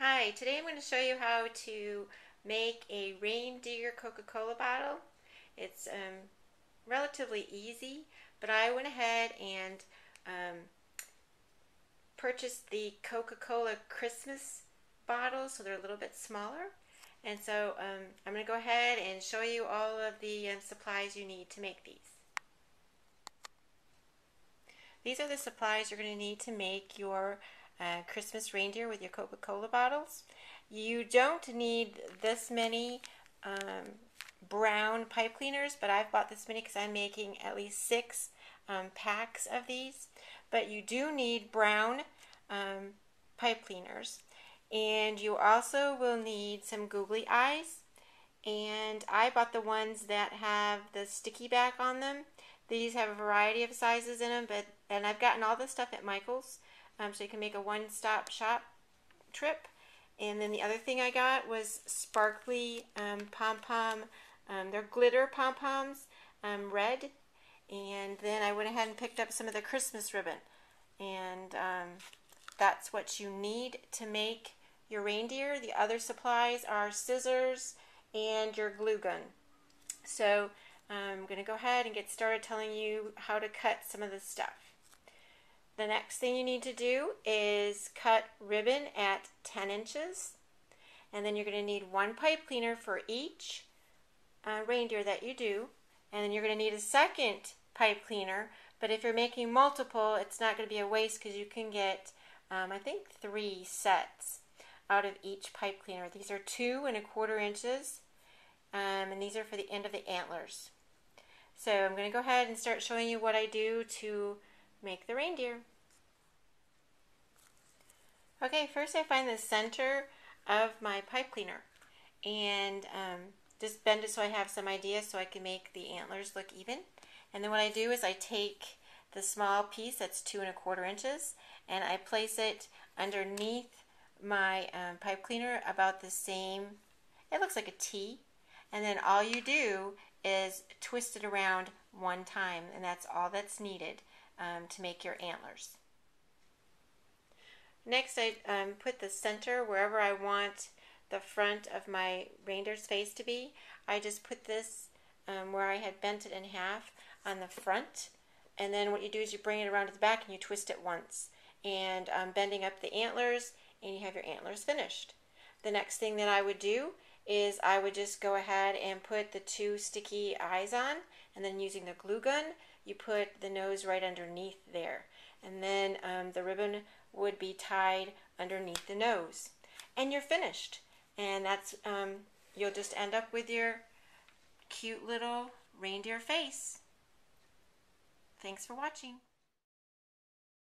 Hi, today I'm going to show you how to make a reindeer Coca-Cola bottle. It's um, relatively easy, but I went ahead and um, purchased the Coca-Cola Christmas bottles, so they're a little bit smaller. And so um, I'm going to go ahead and show you all of the um, supplies you need to make these. These are the supplies you're going to need to make your uh, Christmas reindeer with your Coca-Cola bottles. You don't need this many um, brown pipe cleaners, but I've bought this many because I'm making at least six um, packs of these. But you do need brown um, pipe cleaners. And you also will need some googly eyes. And I bought the ones that have the sticky back on them. These have a variety of sizes in them, but and I've gotten all this stuff at Michael's. Um, so you can make a one-stop shop trip. And then the other thing I got was sparkly um, pom-pom. Um, they're glitter pom-poms, um, red. And then I went ahead and picked up some of the Christmas ribbon. And um, that's what you need to make your reindeer. The other supplies are scissors and your glue gun. So I'm going to go ahead and get started telling you how to cut some of this stuff. The next thing you need to do is cut ribbon at 10 inches. And then you're going to need one pipe cleaner for each uh, reindeer that you do. And then you're going to need a second pipe cleaner. But if you're making multiple, it's not going to be a waste because you can get, um, I think, three sets out of each pipe cleaner. These are two and a quarter inches. Um, and these are for the end of the antlers. So I'm going to go ahead and start showing you what I do to make the reindeer. Okay, first I find the center of my pipe cleaner and um, just bend it so I have some idea so I can make the antlers look even. And then what I do is I take the small piece that's two and a quarter inches and I place it underneath my um, pipe cleaner about the same, it looks like a T. And then all you do is twist it around one time and that's all that's needed um, to make your antlers. Next I um, put the center wherever I want the front of my reindeer's face to be. I just put this um, where I had bent it in half on the front and then what you do is you bring it around to the back and you twist it once and um, bending up the antlers and you have your antlers finished. The next thing that I would do is I would just go ahead and put the two sticky eyes on and then using the glue gun you put the nose right underneath there and then um, the ribbon would be tied underneath the nose and you're finished and that's um, you'll just end up with your cute little reindeer face. Thanks for watching.